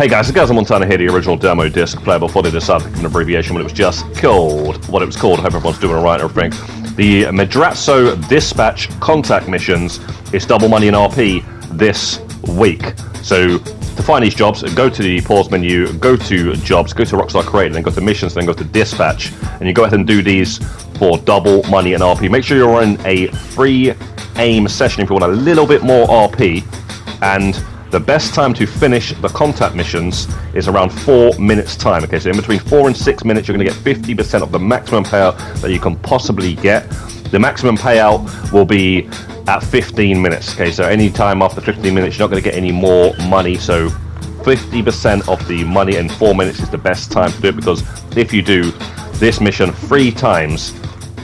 Hey guys, the Gazza Montana here, the original demo disc player before they decided an abbreviation when it was just called what it was called. I hope everyone's doing alright and everything. The Madrazo Dispatch contact missions is double money in RP this week. So to find these jobs, go to the pause menu, go to jobs, go to Rockstar Create, and then go to missions, then go to dispatch, and you go ahead and do these for double money in RP. Make sure you're in a free aim session if you want a little bit more RP, and the best time to finish the contact missions is around four minutes time. Okay, so in between four and six minutes, you're going to get 50% of the maximum payout that you can possibly get. The maximum payout will be at 15 minutes. Okay, so any time after 15 minutes, you're not going to get any more money. So 50% of the money in four minutes is the best time to do it because if you do this mission three times,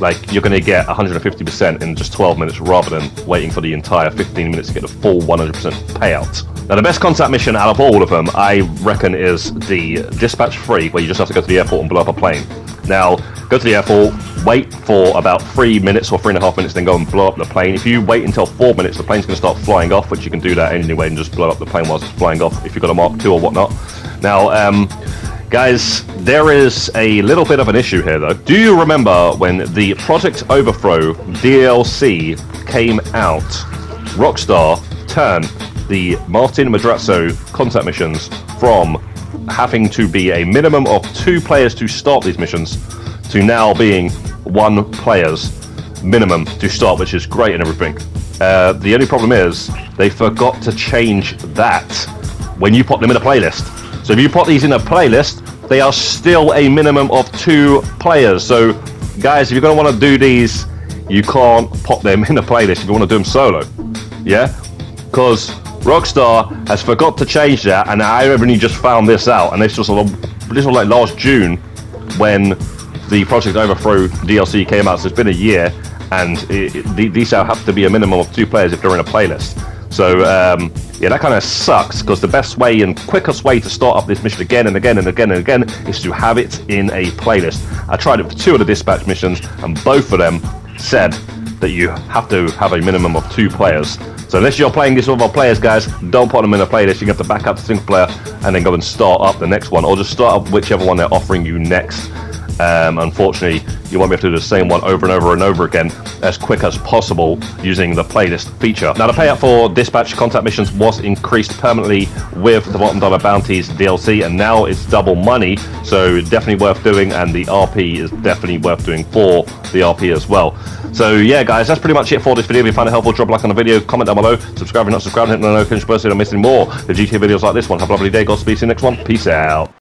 like you're going to get 150% in just 12 minutes rather than waiting for the entire 15 minutes to get the full 100% payout. Now, the best contact mission out of all of them, I reckon, is the Dispatch Free, where you just have to go to the airport and blow up a plane. Now, go to the airport, wait for about three minutes or three and a half minutes, then go and blow up the plane. If you wait until four minutes, the plane's going to start flying off, which you can do that anyway and just blow up the plane whilst it's flying off if you've got a Mark II or whatnot. Now, um, Guys, there is a little bit of an issue here though. Do you remember when the Project Overthrow DLC came out? Rockstar turned the Martin Madrazo contact missions from having to be a minimum of two players to start these missions to now being one player's minimum to start, which is great and everything. Uh, the only problem is they forgot to change that when you put them in a playlist. So if you put these in a playlist, they are still a minimum of two players. So guys, if you're going to want to do these, you can't pop them in a playlist if you want to do them solo. Yeah? Because Rockstar has forgot to change that, and I only just found this out, and this was, a, this was like last June when the Project Overthrow DLC came out. So it's been a year, and it, it, these have to be a minimum of two players if they're in a playlist. So um, yeah, that kind of sucks because the best way and quickest way to start up this mission again and again and again and again is to have it in a playlist. I tried it for two of the dispatch missions, and both of them said that you have to have a minimum of two players. So unless you're playing this with other players, guys, don't put them in a playlist. You have to back up to single player and then go and start up the next one, or just start up whichever one they're offering you next. Um, unfortunately, you won't be able to do the same one over and over and over again as quick as possible using the playlist feature. Now, the payout for dispatch contact missions was increased permanently with the bottom dollar bounties DLC, and now it's double money, so definitely worth doing, and the RP is definitely worth doing for the RP as well. So yeah, guys, that's pretty much it for this video. If you find it helpful, drop a like on the video, comment down below, subscribe if you're not subscribed, hit the notification bell so you don't miss any more the GTA videos like this one. Have a lovely day, Godspeed, see you next one. Peace out.